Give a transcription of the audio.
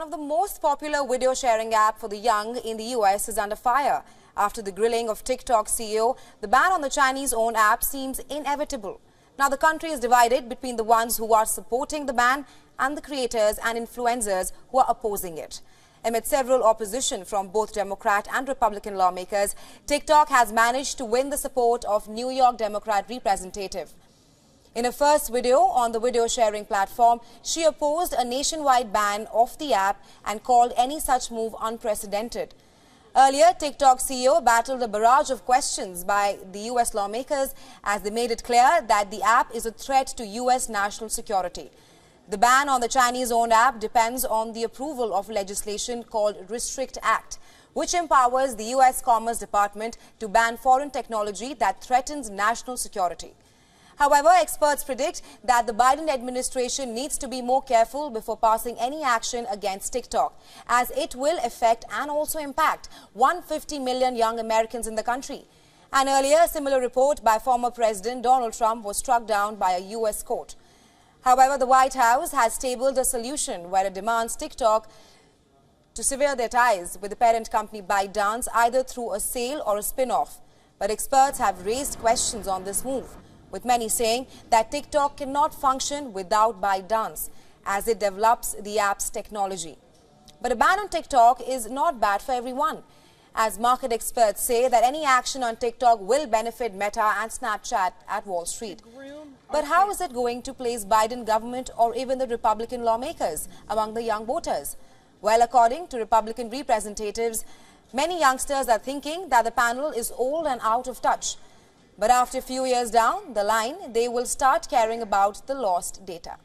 one of the most popular video sharing app for the young in the US is under fire. After the grilling of TikTok CEO, the ban on the Chinese-owned app seems inevitable. Now the country is divided between the ones who are supporting the ban and the creators and influencers who are opposing it. Amid several opposition from both Democrat and Republican lawmakers, TikTok has managed to win the support of New York Democrat representative. In a first video on the video sharing platform, she opposed a nationwide ban of the app and called any such move unprecedented. Earlier, TikTok CEO battled a barrage of questions by the U.S. lawmakers as they made it clear that the app is a threat to U.S. national security. The ban on the Chinese-owned app depends on the approval of legislation called Restrict Act, which empowers the U.S. Commerce Department to ban foreign technology that threatens national security. However, experts predict that the Biden administration needs to be more careful before passing any action against TikTok, as it will affect and also impact 150 million young Americans in the country. An earlier similar report by former President Donald Trump was struck down by a U.S. court. However, the White House has tabled a solution where it demands TikTok to sever their ties with the parent company ByteDance either through a sale or a spin-off. But experts have raised questions on this move with many saying that TikTok cannot function without ByteDance as it develops the app's technology. But a ban on TikTok is not bad for everyone, as market experts say that any action on TikTok will benefit Meta and Snapchat at Wall Street. But how is it going to place Biden government or even the Republican lawmakers among the young voters? Well, according to Republican representatives, many youngsters are thinking that the panel is old and out of touch but after a few years down the line, they will start caring about the lost data.